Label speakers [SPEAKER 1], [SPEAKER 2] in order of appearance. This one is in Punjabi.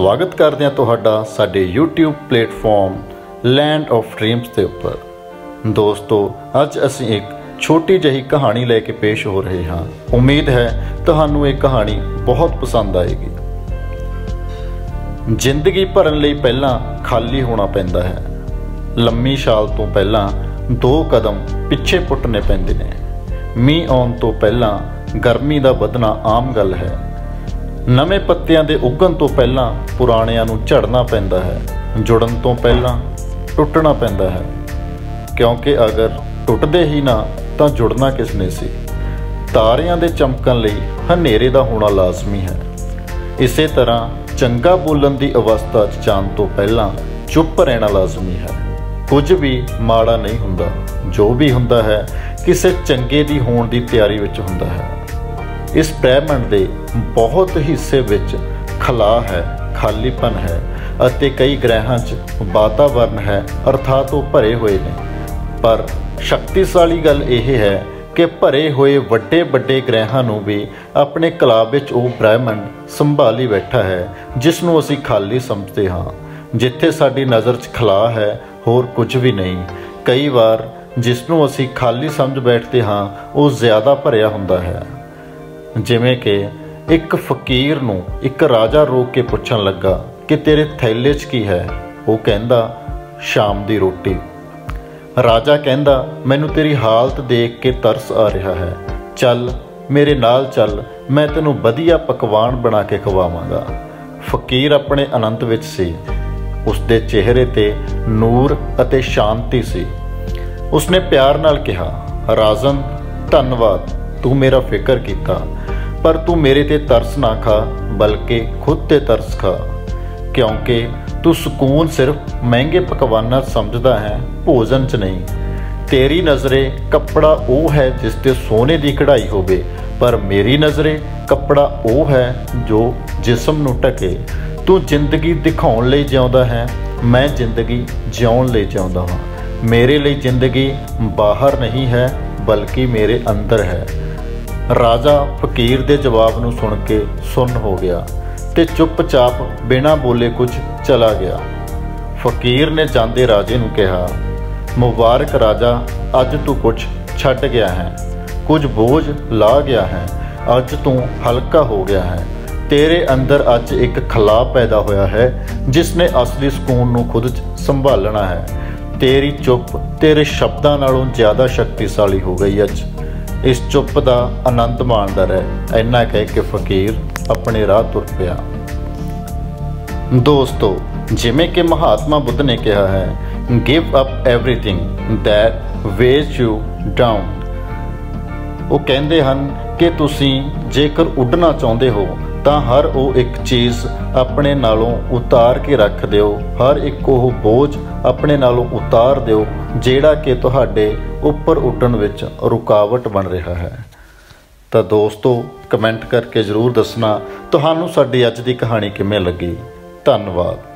[SPEAKER 1] ਸਵਾਗਤ ਕਰਦੇ ਹਾਂ ਤੁਹਾਡਾ ਸਾਡੇ YouTube platform land of dreams ਦੇ ਉੱਪਰ। ਦੋਸਤੋ, ਅੱਜ ਅਸੀਂ ਇੱਕ ਛੋਟੀ ਜਿਹੀ ਕਹਾਣੀ ਲੈ ਕੇ ਪੇਸ਼ ਹੋ ਰਹੇ ਹਾਂ। ਉਮੀਦ ਹੈ ਤੁਹਾਨੂੰ ਇਹ ਕਹਾਣੀ ਬਹੁਤ ਪਸੰਦ ਆਏਗੀ। ਜ਼ਿੰਦਗੀ ਭਰਨ ਲਈ ਪਹਿਲਾਂ ਖਾਲੀ ਹੋਣਾ ਪੈਂਦਾ ਹੈ। ਲੰਮੀ ਛਾਲ ਤੋਂ ਪਹਿਲਾਂ ਦੋ ਕਦਮ ਪਿੱਛੇ ਪੁੱਟਣੇ ਪੈਂਦੇ ਨੇ। ਮੀਂਹ ਆਉਣ ਤੋਂ ਪਹਿਲਾਂ ਗਰਮੀ ਦਾ ਵਧਣਾ ਆਮ ਗੱਲ ਹੈ। ਨਵੇਂ ਪੱਤਿਆਂ ਦੇ ਉੱਗਣ ਤੋਂ ਪਹਿਲਾਂ ਪੁਰਾਣਿਆਂ ਨੂੰ ਝੜਨਾ ਪੈਂਦਾ ਹੈ, ਜੁੜਨ ਤੋਂ ਪਹਿਲਾਂ ਟੁੱਟਣਾ ਪੈਂਦਾ ਹੈ। ਕਿਉਂਕਿ ਅਗਰ ਟੁੱਟਦੇ ਹੀ ਨਾ, ਤਾਂ ਜੁੜਨਾ ਕਿਸ ਨੇ ਸੀ? ਤਾਰਿਆਂ ਦੇ ਚਮਕਣ ਲਈ ਹਨੇਰੇ ਦਾ ਹੋਣਾ ਲਾਜ਼ਮੀ ਹੈ। ਇਸੇ ਤਰ੍ਹਾਂ ਚੰਗਾ ਬੋਲਣ ਦੀ ਅਵਸਥਾ 'ਚ ਜਾਣ ਤੋਂ ਪਹਿਲਾਂ ਚੁੱਪ ਰਹਿਣਾ ਲਾਜ਼ਮੀ ਹੈ। ਕੁਝ ਵੀ ਮਾੜਾ ਨਹੀਂ ਹੁੰਦਾ, ਜੋ ਵੀ ਹੁੰਦਾ ਹੈ, ਕਿਸੇ ਚੰਗੇ ਦੀ ਹੋਣ ਦੀ ਤਿਆਰੀ ਵਿੱਚ ਹੁੰਦਾ ਹੈ। ਇਸ ਬ੍ਰਹਿਮੰਡ ਦੇ ਬਹੁਤ ਹਿੱਸੇ ਵਿੱਚ ਖਲਾ ਹੈ, ਖਾਲੀਪਨ ਹੈ ਅਤੇ ਕਈ ਗ੍ਰਹਿਾਂ 'ਚ ਵਾਤਾਵਰਨ ਹੈ, ਅਰਥਾਤ ਉਹ ਭਰੇ ਹੋਏ ਨੇ। ਪਰ ਸ਼ਕਤੀਸ਼ਾਲੀ ਗੱਲ ਇਹ ਹੈ ਕਿ ਭਰੇ ਹੋਏ ਵੱਡੇ ਵੱਡੇ ਗ੍ਰਹਿਾਂ ਨੂੰ ਵੀ ਆਪਣੇ ਕਲਾਬ ਵਿੱਚ ਉਹ ਬ੍ਰਹਿਮੰਡ ਸੰਭਾਲੀ ਬੈਠਾ ਹੈ, ਜਿਸ ਨੂੰ ਅਸੀਂ ਖਾਲੀ ਸਮਝਦੇ ਹਾਂ। ਜਿੱਥੇ ਸਾਡੀ ਨਜ਼ਰ 'ਚ ਖਲਾ ਹੈ, ਹੋਰ ਕੁਝ ਵੀ ਨਹੀਂ। ਕਈ ਵਾਰ ਜਿਸ ਨੂੰ ਅਸੀਂ ਖਾਲੀ ਸਮਝ ਬੈਠਦੇ ਹਾਂ, ਉਹ ਜ਼ਿਆਦਾ ਭਰਿਆ ਹੁੰਦਾ ਹੈ। ਜਿਵੇਂ ਕਿ ਇੱਕ ਫਕੀਰ ਨੂੰ ਇੱਕ ਰਾਜਾ ਰੋਕ ਕੇ ਪੁੱਛਣ ਲੱਗਾ ਕਿ ਤੇਰੇ ਥੈਲੇ 'ਚ ਕੀ ਹੈ? ਉਹ ਕਹਿੰਦਾ, ਸ਼ਾਮ ਦੀ ਰੋਟੀ। ਰਾਜਾ ਕਹਿੰਦਾ, ਮੈਨੂੰ ਤੇਰੀ ਹਾਲਤ ਦੇਖ ਕੇ ਤਰਸ ਆ ਰਿਹਾ ਹੈ। ਚੱਲ, ਮੇਰੇ ਨਾਲ ਚੱਲ, ਮੈਂ ਤੈਨੂੰ ਵਧੀਆ ਪਕਵਾਨ ਬਣਾ ਕੇ ਖਵਾਵਾਂਗਾ। ਫਕੀਰ ਆਪਣੇ ਅਨੰਤ ਵਿੱਚ ਸੀ। ਉਸ ਦੇ ਚਿਹਰੇ ਤੇ ਨੂਰ ਅਤੇ ਸ਼ਾਂਤੀ ਸੀ। ਉਸਨੇ ਪਿਆਰ ਨਾਲ ਕਿਹਾ, ਰਾਜ਼ਨ, ਧੰਨਵਾਦ। ਤੂੰ ਮੇਰਾ ਫਿਕਰ ਕੀਤਾ। ਪਰ ਤੂੰ ਮੇਰੇ ਤੇ ਤਰਸ ਨਾ ਖਾ, ਬਲਕਿ ਖੁਦ ਤੇ ਤਰਸ ਖਾ। ਕਿਉਂਕਿ ਤੂੰ ਸਕੂਨ ਸਿਰਫ ਮਹਿੰਗੇ ਪਕਵਾਨਾਂ ਸਮਝਦਾ ਹੈ, ਭੋਜਨ 'ਚ ਨਹੀਂ। ਤੇਰੀ ਨਜ਼ਰੇ ਕੱਪੜਾ ਉਹ ਹੈ ਜਿਸ ਤੇ ਸੋਨੇ ਦੀ ਕਢਾਈ ਹੋਵੇ, ਪਰ ਮੇਰੀ ਨਜ਼ਰੇ ਕੱਪੜਾ ਉਹ ਹੈ ਜੋ ਜਿਸਮ ਨੂੰ ਢਕੇ। ਤੂੰ ਜ਼ਿੰਦਗੀ ਦਿਖਾਉਣ ਲਈ ਜਿਉਂਦਾ ਹੈ, ਮੈਂ ਜ਼ਿੰਦਗੀ ਜਿਉਣ ਲਈ ਜਿਉਂਦਾ ਹਾਂ। ਮੇਰੇ ਲਈ ਜ਼ਿੰਦਗੀ ਬਾਹਰ ਨਹੀਂ ਹੈ, ਬਲਕਿ ਮੇਰੇ ਅੰਦਰ ਹੈ। ਰਾਜਾ ਫਕੀਰ ਦੇ ਜਵਾਬ ਨੂੰ ਸੁਣ ਕੇ ਸੁੰਨ ਹੋ ਗਿਆ ਤੇ ਚੁੱਪਚਾਪ ਬਿਨਾਂ ਬੋਲੇ ਕੁਝ ਚਲਾ ਗਿਆ। ਫਕੀਰ ਨੇ ਜਾਂਦੇ ਰਾਜੇ ਨੂੰ ਕਿਹਾ, ਮੁਬਾਰਕ ਰਾਜਾ, ਅੱਜ ਤੂੰ ਕੁਝ ਛੱਡ ਗਿਆ ਹੈ। ਕੁਝ ਬੋਝ ਲਾ ਗਿਆ ਹੈ। ਅੱਜ ਤੂੰ ਹਲਕਾ ਹੋ ਗਿਆ ਹੈ। ਤੇਰੇ ਅੰਦਰ ਅੱਜ ਇੱਕ ਖਲਾ ਪੈਦਾ ਹੋਇਆ ਹੈ, ਜਿਸ ਨੇ ਅਸਲੀ ਸਕੂਨ ਨੂੰ ਖੁਦ ਸੰਭਾਲਣਾ ਹੈ। ਤੇਰੀ ਚੁੱਪ ਤੇਰੇ ਸ਼ਬਦਾਂ ਨਾਲੋਂ ਜ਼ਿਆਦਾ ਸ਼ਕਤੀਸ਼ਾਲੀ ਹੋ ਗਈ ਅੱਜ। ਇਸ ਚੁੱਪ ਦਾ ਆਨੰਦ ਮਾਣਦਾ ਰਹਿ। ਐਨਾ ਕਹਿ ਕੇ ਫਕੀਰ ਆਪਣੇ ਰਾਹ ਤੁਰ ਪਿਆ। ਦੋਸਤੋ, ਜਿਵੇਂ ਕਿ ਮਹਾਤਮਾ ਬੁੱਧ ਨੇ ਕਿਹਾ ਹੈ give up everything that weighs you down ਉਹ ਕਹਿੰਦੇ ਹਨ ਕਿ ਤੁਸੀਂ ਜੇਕਰ ਉੱਡਣਾ ਚਾਹੁੰਦੇ ਹੋ ਤਾਂ ਹਰ ਉਹ ਇੱਕ ਚੀਜ਼ ਆਪਣੇ ਨਾਲੋਂ ਉਤਾਰ ਕੇ ਰੱਖ ਦਿਓ। ਹਰ ਇੱਕ ਉਹ ਬੋਝ ਆਪਣੇ ਨਾਲੋਂ ਉਤਾਰ ਦਿਓ, ਜਿਹੜਾ ਕਿ ਤੁਹਾਡੇ ਉੱਪਰ ਉੱਡਣ ਵਿੱਚ ਰੁਕਾਵਟ ਬਣ ਰਿਹਾ ਹੈ। ਤਾਂ ਦੋਸਤੋ, ਕਮੈਂਟ ਕਰਕੇ ਜ਼ਰੂਰ ਦੱਸਣਾ, ਤੁਹਾਨੂੰ ਸਾਡੀ ਅੱਜ ਦੀ ਕਹਾਣੀ ਕਿਵੇਂ ਲੱਗੀ? ਧੰਨਵਾਦ।